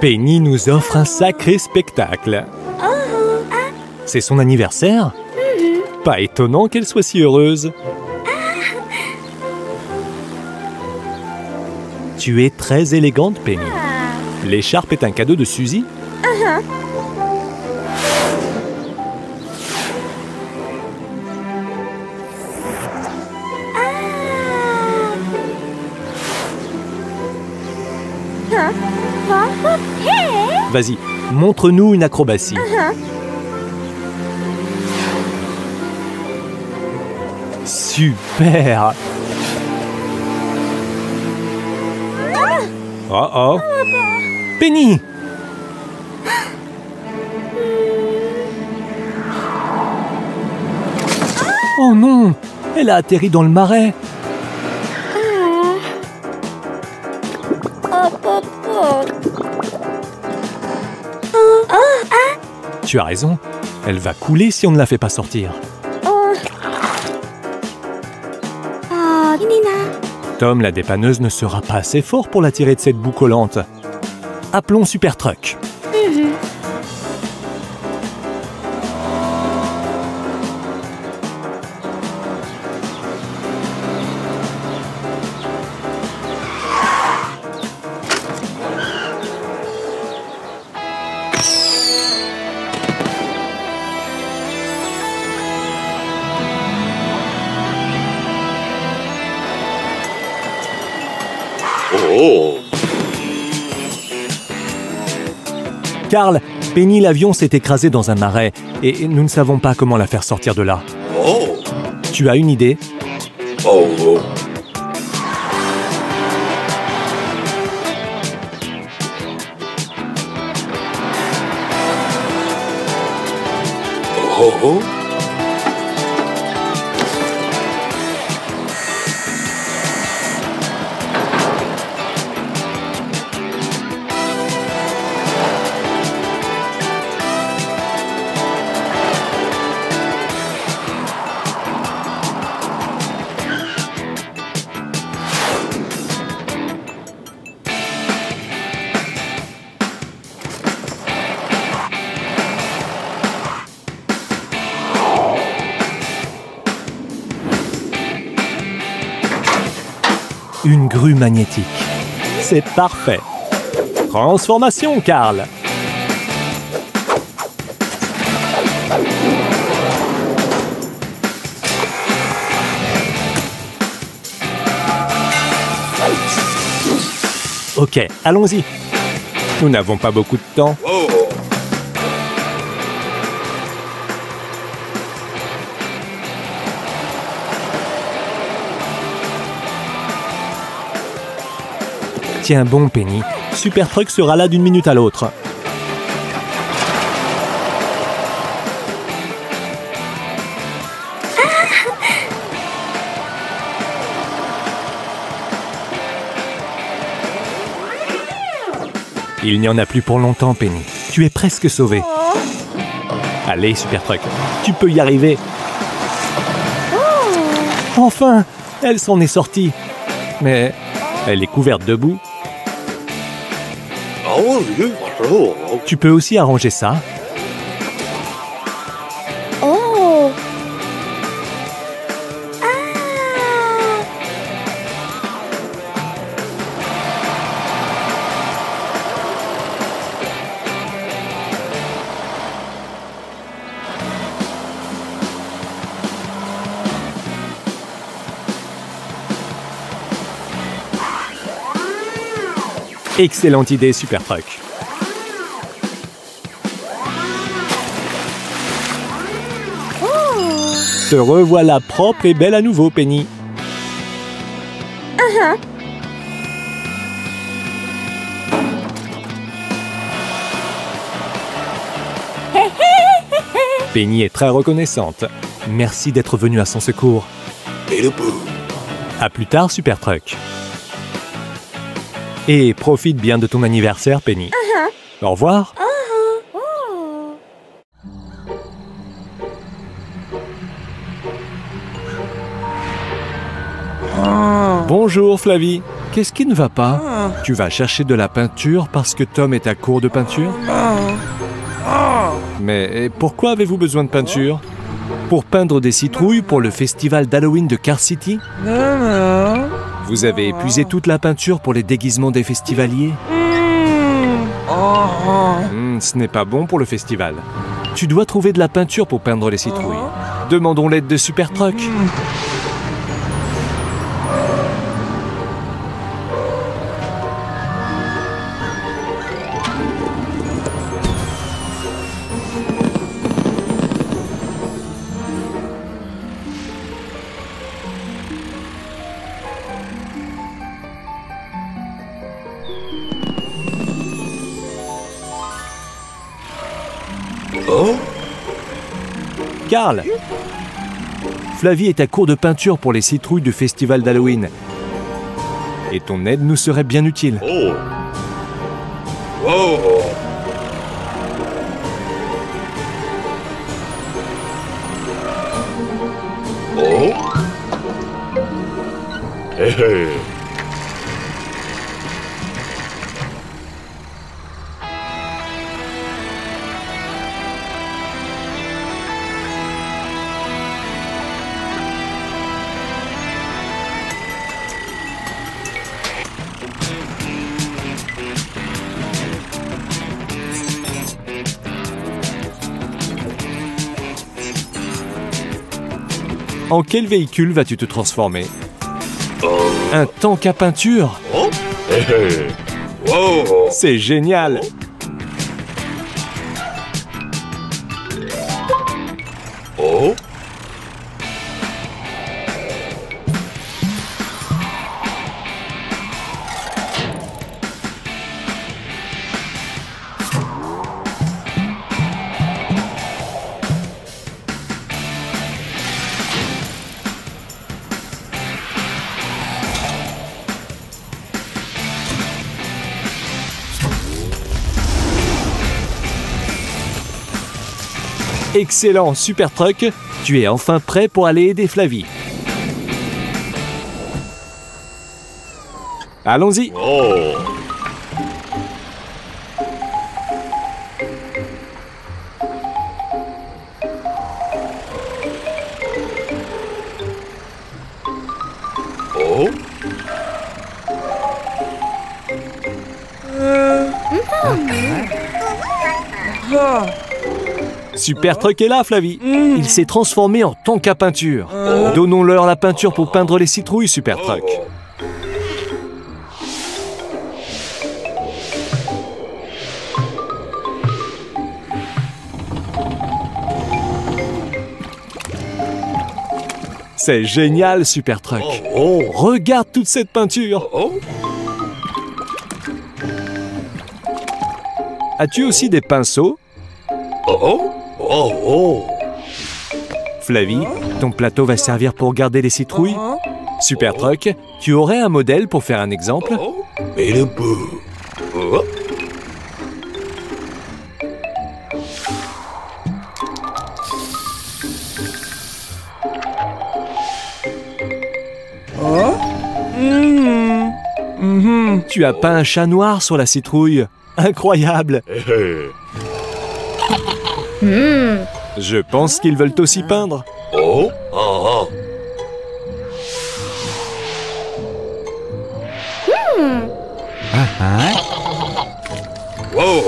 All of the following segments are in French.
Penny nous offre un sacré spectacle. C'est son anniversaire. Pas étonnant qu'elle soit si heureuse. Tu es très élégante, Penny. L'écharpe est un cadeau de Suzy Vas-y, montre-nous une acrobatie. Super. Oh oh. Penny. Oh non Elle a atterri dans le marais Tu as raison. Elle va couler si on ne la fait pas sortir. Tom, la dépanneuse, ne sera pas assez fort pour la tirer de cette boue collante. Appelons Super Truck. Carl, Penny l'avion s'est écrasé dans un marais et nous ne savons pas comment la faire sortir de là. Tu as une idée? Une magnétique. C'est parfait. Transformation, Carl. Ok, allons-y. Nous n'avons pas beaucoup de temps. Tiens bon, Penny. Super Truck sera là d'une minute à l'autre. Il n'y en a plus pour longtemps, Penny. Tu es presque sauvée. Allez, Super Truck, tu peux y arriver. Enfin, elle s'en est sortie. Mais elle est couverte de boue. Tu peux aussi arranger ça. Excellente idée, Super Truck. Te revoilà propre et belle à nouveau, Penny. Penny est très reconnaissante. Merci d'être venue à son secours. À plus tard, Super Truck. Et profite bien de ton anniversaire, Penny. Au revoir. Bonjour, Flavie. Qu'est-ce qui ne va pas? Tu vas chercher de la peinture parce que Tom est à court de peinture? Mais pourquoi avez-vous besoin de peinture? Pour peindre des citrouilles pour le festival d'Halloween de Car City? Vous avez épuisé toute la peinture pour les déguisements des festivaliers Hmm, Ce n'est pas bon pour le festival. Tu dois trouver de la peinture pour peindre les citrouilles. Demandons l'aide de Super Truck. Carl Flavie est à court de peinture pour les citrouilles du festival d'Halloween. Et ton aide nous serait bien utile. Oh. Oh. Hey. En quel véhicule vas-tu te transformer Un tank à peinture Oh. C'est génial Excellent, Super Truck Tu es enfin prêt pour aller aider Flavie. Allons-y Oh. Super Truck est là, Flavie Il s'est transformé en tank à peinture. Donnons-leur la peinture pour peindre les citrouilles, Super Truck. C'est génial, Super Truck. Oh. Regarde toute cette peinture. Oh. As-tu aussi des pinceaux? Oh. Oh. Oh. Flavie, ton plateau va servir pour garder les citrouilles? Super Truck, tu aurais un modèle pour faire un exemple? Oh. Et le peu. Oh. Tu as peint un chat noir sur la citrouille. Incroyable Hey. Je pense qu'ils veulent aussi peindre. Oh. Ah. ah. Whoa.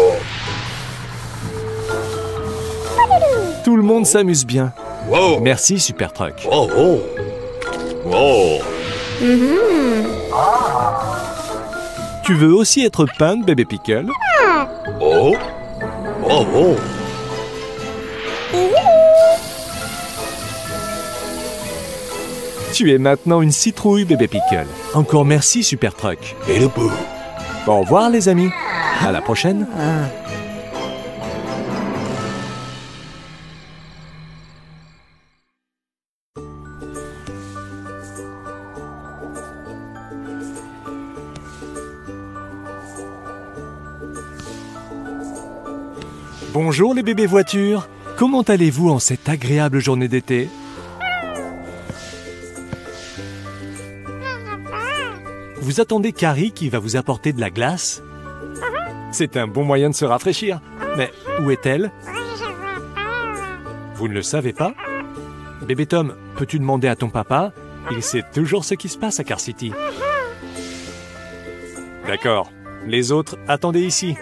Tout le monde s'amuse bien. Whoa. Merci Super Truck. Oh. Tu veux aussi être peinte, bébé Pickle? Oh. Oh. Oh. Tu es maintenant une citrouille, bébé Pickle. Encore merci Super Truck. Et le peu. Au revoir les amis. À la prochaine. Bonjour les bébés voitures. Comment allez-vous en cette agréable journée d'été? Vous attendez Carrie qui va vous apporter de la glace? C'est un bon moyen de se rafraîchir. Mais où est-elle? Vous ne le savez pas? Bébé Tom, peux-tu demander à ton papa? Il sait toujours ce qui se passe à Car City. D'accord. Les autres, attendez ici.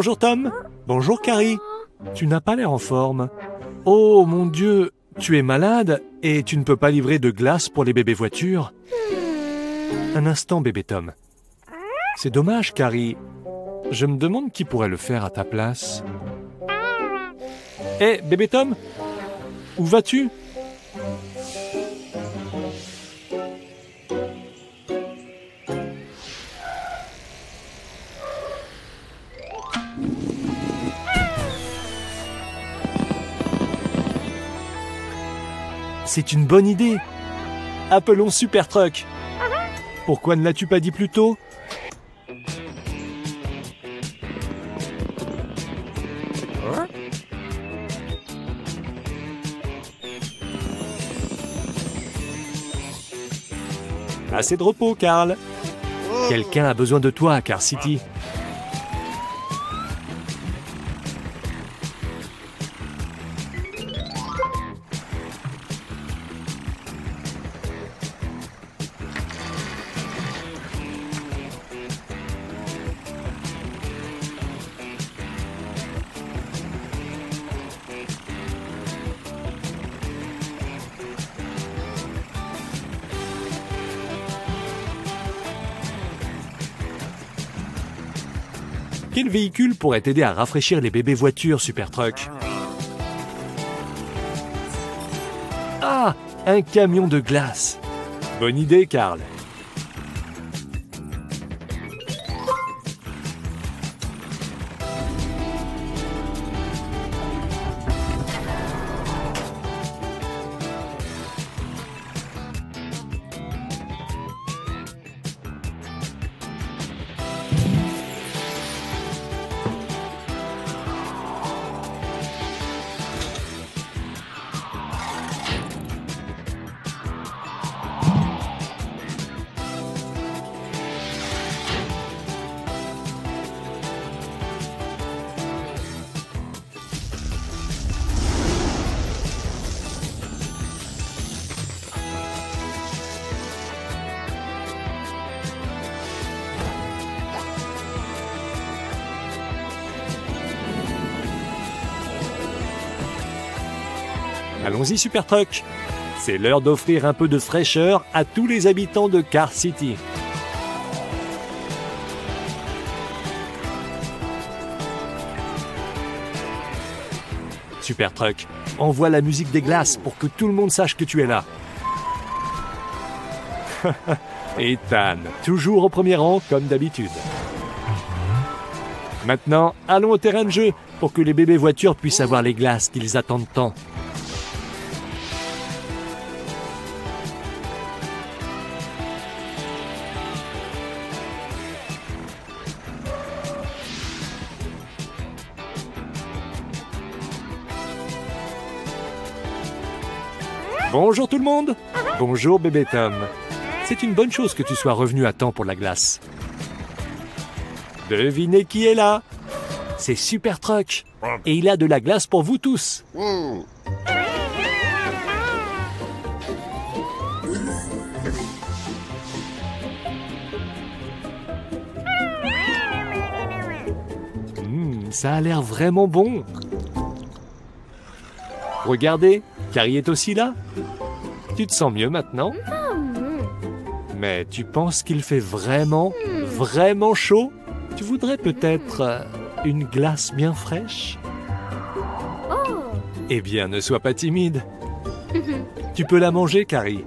Bonjour Tom. Bonjour Carrie. Tu n'as pas l'air en forme. Oh mon Dieu, tu es malade et tu ne peux pas livrer de glace pour les bébés voitures. Un instant, bébé Tom. C'est dommage, Carrie. Je me demande qui pourrait le faire à ta place. Hé, bébé Tom Où vas-tu? C'est une bonne idée. Appelons Super Truck. Pourquoi ne l'as-tu pas dit plus tôt? Assez de repos, Carl. Quelqu'un a besoin de toi à Car City. Pourrait t'aider à rafraîchir les bébés voitures, Super Truck Ah Un camion de glace Bonne idée, Karl. Allons-y, Super Truck. C'est l'heure d'offrir un peu de fraîcheur à tous les habitants de Car City. Super Truck, envoie la musique des glaces pour que tout le monde sache que tu es là. Ethan, toujours au premier rang comme d'habitude. Maintenant, allons au terrain de jeu pour que les bébés voitures puissent avoir les glaces qu'ils attendent tant. Bonjour tout le monde. Bonjour bébé Tom. C'est une bonne chose que tu sois revenu à temps pour la glace. Devinez qui est là. C'est Super Truck. Et il a de la glace pour vous tous. Mmh, ça a l'air vraiment bon. Regardez, Carrie est aussi là. Tu te sens mieux maintenant? Mais tu penses qu'il fait vraiment, vraiment chaud? Tu voudrais peut-être euh, une glace bien fraîche? Eh bien, ne sois pas timide. Tu peux la manger, Carrie.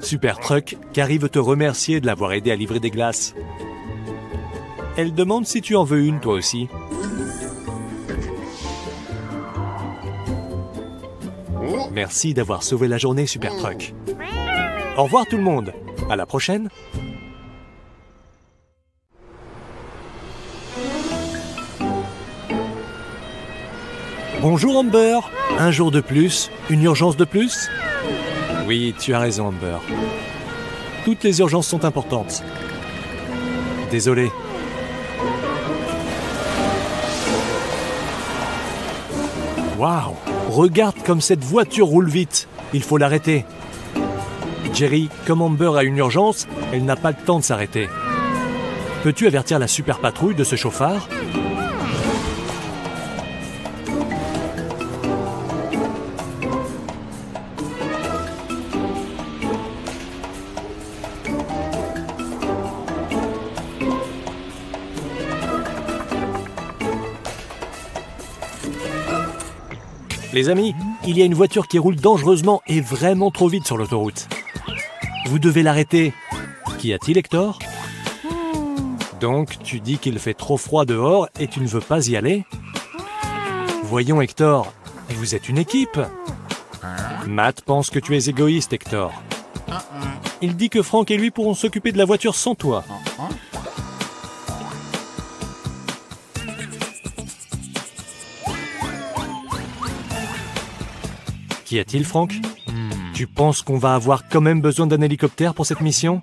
Super Truck, Carrie veut te remercier de l'avoir aidé à livrer des glaces. Elle demande si tu en veux une, toi aussi. Merci d'avoir sauvé la journée, Super Truck. Au revoir tout le monde. À la prochaine. Bonjour Amber. Un jour de plus, une urgence de plus? Oui, tu as raison Amber. Toutes les urgences sont importantes. Désolé. Waouh Regarde comme cette voiture roule vite. Il faut l'arrêter. Jerry, comme Amber a une urgence, elle n'a pas le temps de s'arrêter. Peux-tu avertir la super patrouille de ce chauffard? Amis, il y a une voiture qui roule dangereusement et vraiment trop vite sur l'autoroute. Vous devez l'arrêter. Qu'y a-t-il, Hector? Donc, tu dis qu'il fait trop froid dehors et tu ne veux pas y aller? Voyons, Hector, vous êtes une équipe. Matt pense que tu es égoïste, Hector. Il dit que Franck et lui pourront s'occuper de la voiture sans toi. Qu'y a-t-il, Franck Tu penses qu'on va avoir quand même besoin d'un hélicoptère pour cette mission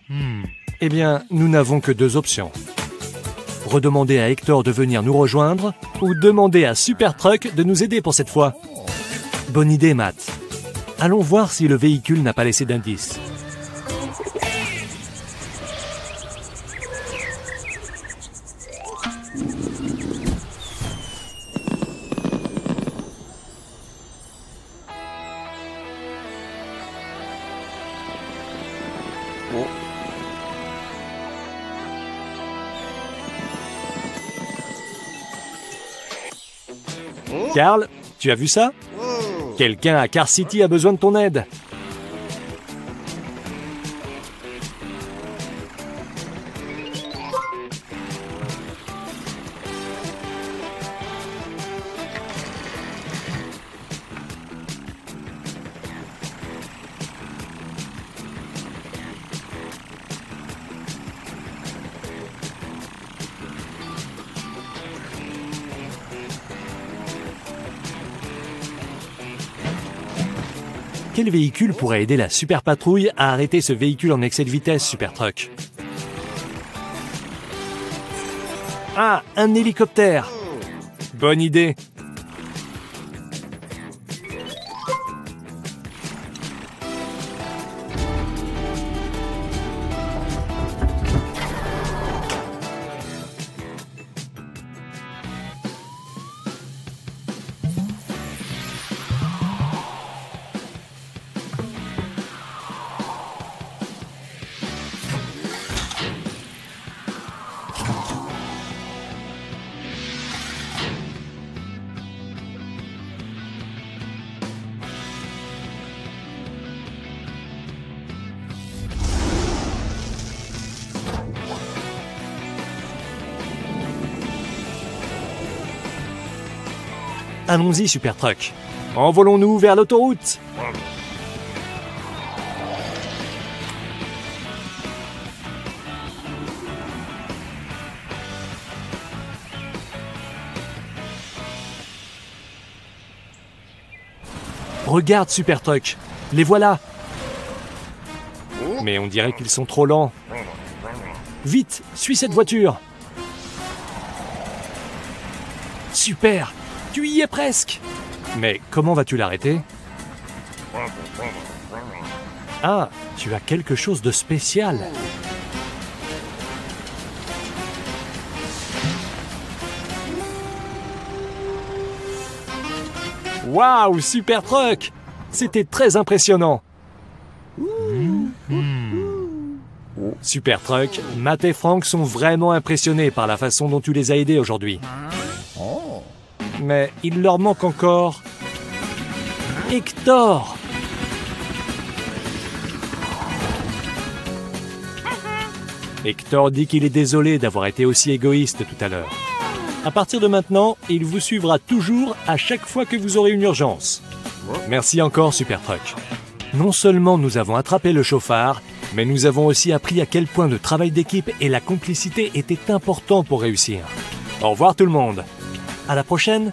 Eh bien, nous n'avons que deux options. Redemander à Hector de venir nous rejoindre ou demander à Super Truck de nous aider pour cette fois. Bonne idée, Matt. Allons voir si le véhicule n'a pas laissé d'indice. Carl, tu as vu ça? Quelqu'un à Car City a besoin de ton aide. Quel véhicule pourrait aider la super patrouille à arrêter ce véhicule en excès de vitesse, Super Truck Ah, un hélicoptère. Bonne idée Allons-y, Super Truck. Envolons-nous vers l'autoroute. Regarde, Super Truck. Les voilà. Mais on dirait qu'ils sont trop lents. Vite, suis cette voiture. Super tu y es presque. Mais comment vas-tu l'arrêter? Ah, tu as quelque chose de spécial. Waouh, super truck C'était très impressionnant. Super Truck, Matt et Frank sont vraiment impressionnés par la façon dont tu les as aidés aujourd'hui. Mais il leur manque encore Hector. Hector dit qu'il est désolé d'avoir été aussi égoïste tout à l'heure. À partir de maintenant, il vous suivra toujours à chaque fois que vous aurez une urgence. Merci encore, Super Truck. Non seulement nous avons attrapé le chauffard, mais nous avons aussi appris à quel point le travail d'équipe et la complicité étaient importants pour réussir. Au revoir tout le monde. À la prochaine